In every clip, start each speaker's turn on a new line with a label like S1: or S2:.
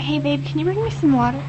S1: Hey, babe, can you bring me some water?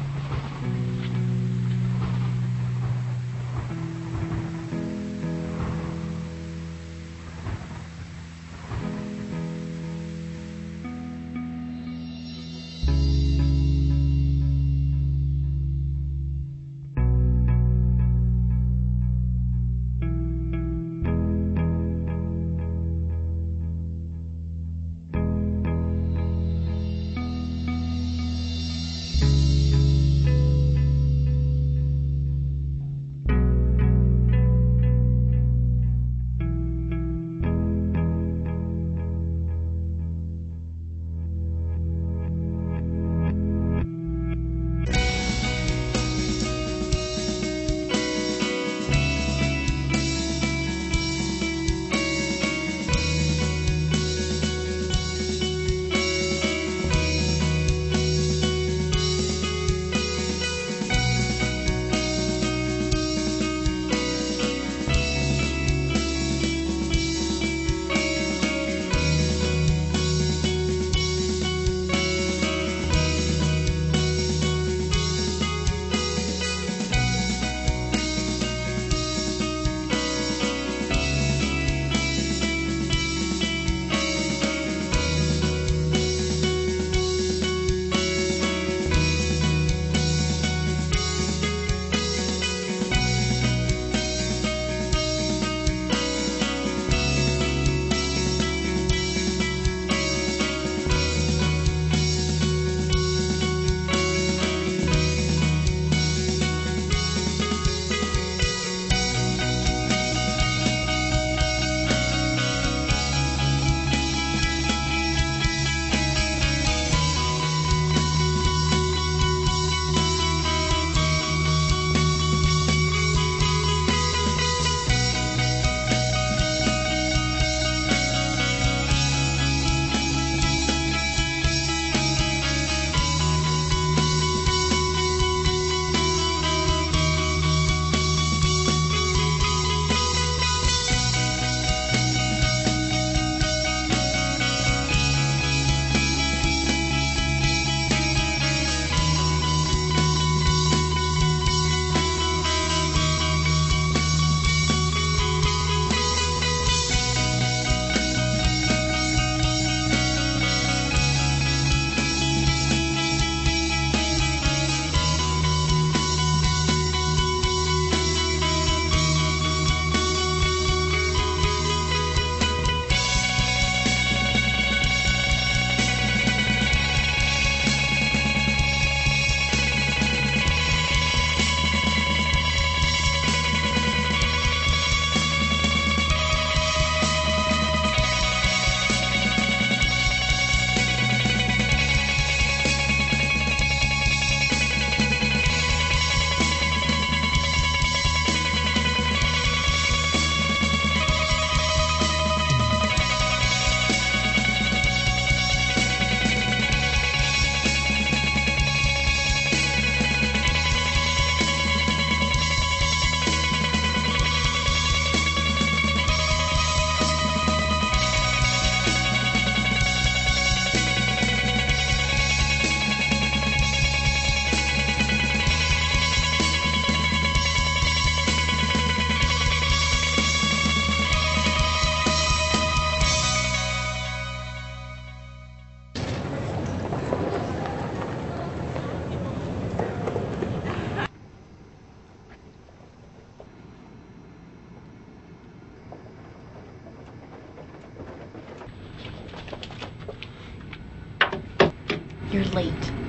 S1: You're late.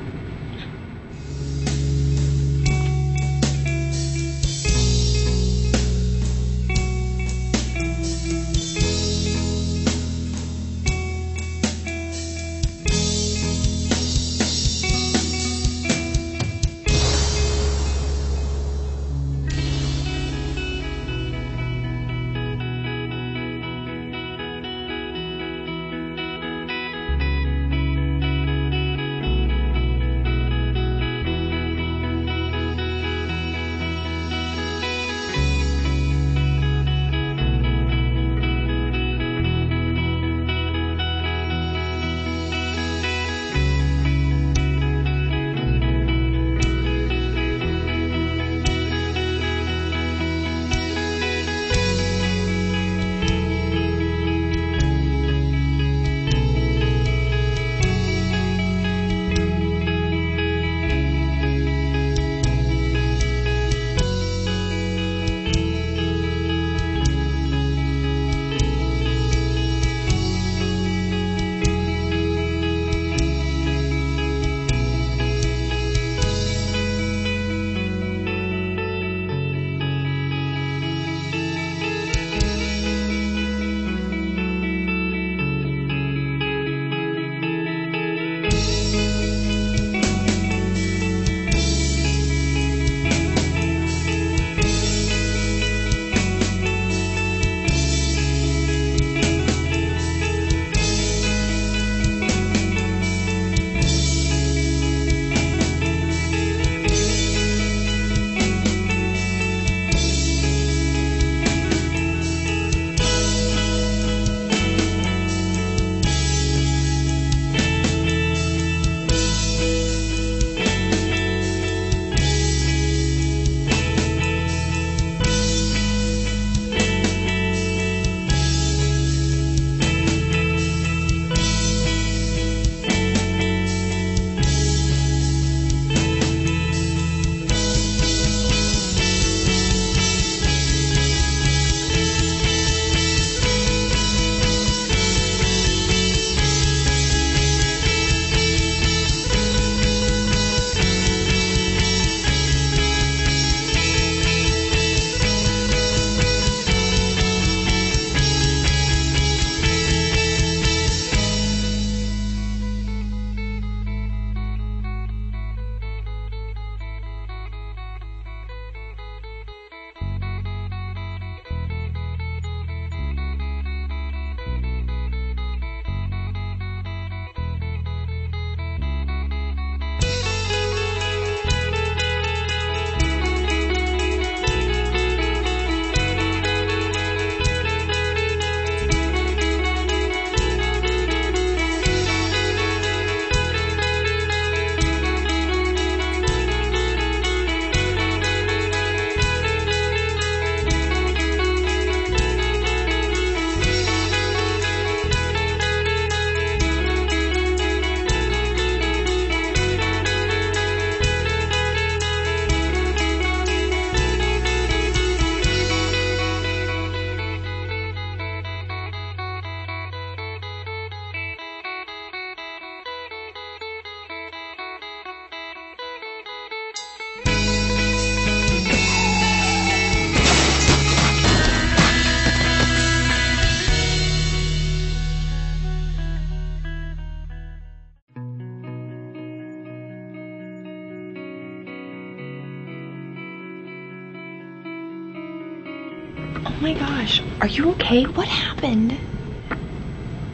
S1: Oh my gosh. Are you okay? What happened?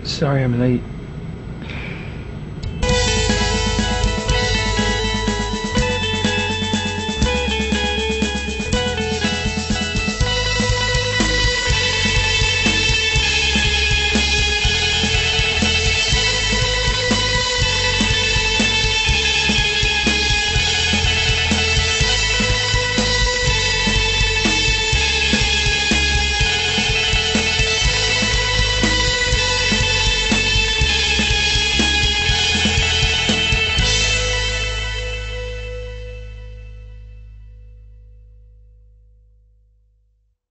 S2: Sorry I'm late.